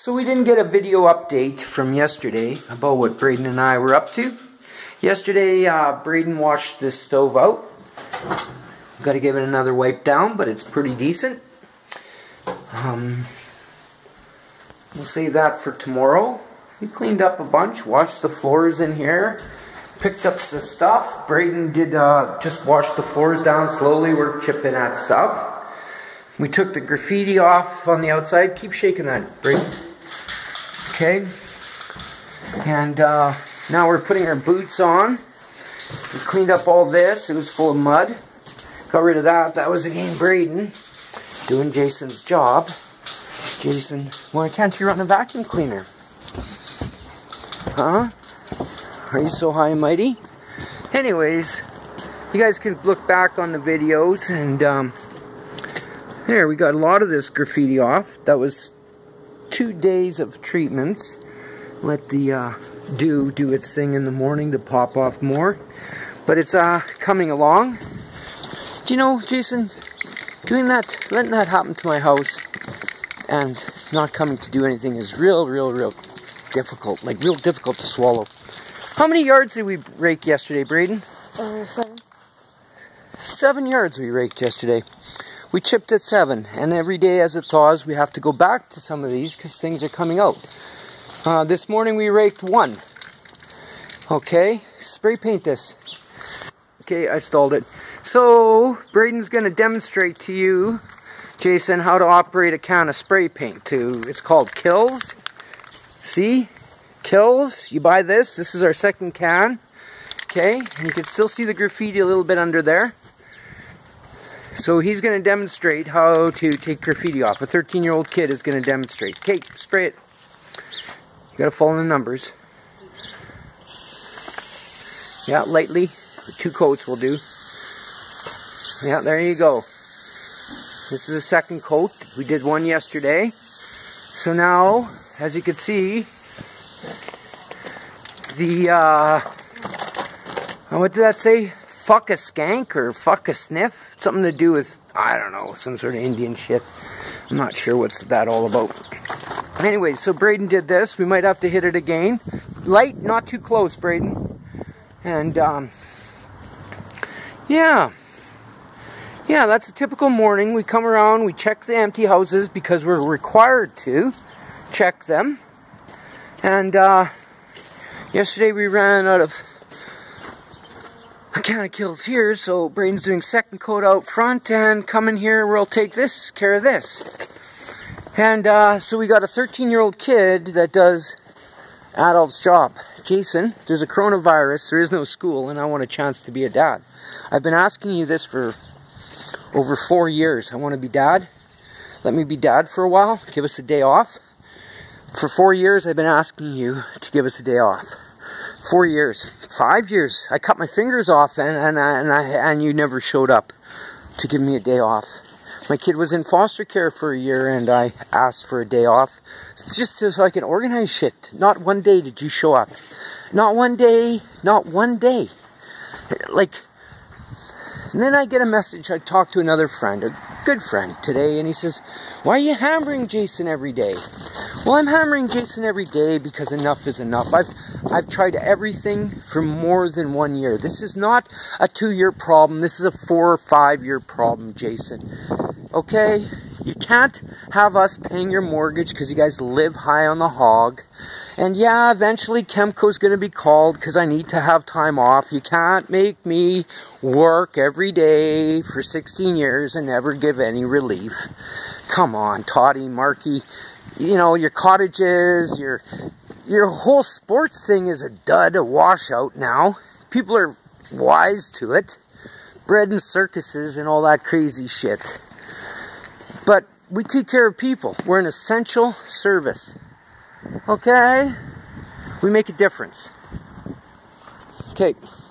So we didn't get a video update from yesterday about what Braden and I were up to. Yesterday, uh, Braden washed this stove out. Got to give it another wipe down, but it's pretty decent. Um, we'll save that for tomorrow. We cleaned up a bunch, washed the floors in here, picked up the stuff. Braden did uh, just wash the floors down slowly. We're chipping at stuff. We took the graffiti off on the outside. Keep shaking that, Braden. Okay. And uh, now we're putting our boots on. We cleaned up all this. It was full of mud. Got rid of that. That was again Braden doing Jason's job. Jason, why can't you run a vacuum cleaner? Huh? Are you so high and mighty? Anyways, you guys can look back on the videos and um, there, we got a lot of this graffiti off. That was two days of treatments. Let the uh, dew do its thing in the morning to pop off more. But it's uh, coming along. Do you know, Jason, doing that, letting that happen to my house and not coming to do anything is real, real, real difficult. Like, real difficult to swallow. How many yards did we rake yesterday, Braden? Uh, seven. Seven yards we raked yesterday. We chipped at seven, and every day as it thaws, we have to go back to some of these because things are coming out. Uh, this morning we raked one. Okay, spray paint this. Okay, I stalled it. So, Braden's going to demonstrate to you, Jason, how to operate a can of spray paint. To It's called Kilz. See? Kilz. You buy this. This is our second can. Okay, and you can still see the graffiti a little bit under there. So he's going to demonstrate how to take graffiti off. A 13 year old kid is going to demonstrate. Okay, spray it. You got to follow the numbers. Yeah, lightly. Two coats will do. Yeah, there you go. This is a second coat. We did one yesterday. So now, as you can see, the, uh, what did that say? Fuck a skank or fuck a sniff. Something to do with, I don't know, some sort of Indian shit. I'm not sure what's that all about. Anyways, so Braden did this. We might have to hit it again. Light, not too close, Braden. And, um, yeah. Yeah, that's a typical morning. We come around, we check the empty houses because we're required to check them. And, uh, yesterday we ran out of kind of Kilz here, so Braden's doing second coat out front, and coming here, we'll take this, care of this. And uh, so we got a 13-year-old kid that does adult's job. Jason, there's a coronavirus, there is no school, and I want a chance to be a dad. I've been asking you this for over four years. I want to be dad. Let me be dad for a while. Give us a day off. For four years, I've been asking you to give us a day off four years, five years. I cut my fingers off, and and I, and, I, and you never showed up to give me a day off. My kid was in foster care for a year, and I asked for a day off just so I can organize shit. Not one day did you show up. Not one day. Not one day. Like and then I get a message. I talk to another friend, a good friend today, and he says, Why are you hammering Jason every day? Well, I'm hammering Jason every day because enough is enough. I've, I've tried everything for more than one year. This is not a two year problem. This is a four or five year problem, Jason. Okay? You can't have us paying your mortgage because you guys live high on the hog. And yeah, eventually Kemco's going to be called because I need to have time off. You can't make me work every day for 16 years and never give any relief. Come on, Toddy, Marky. You know, your cottages, your your whole sports thing is a dud, a washout now. People are wise to it. Bread and circuses and all that crazy shit. But we take care of people. We're an essential service. Okay? We make a difference. Okay.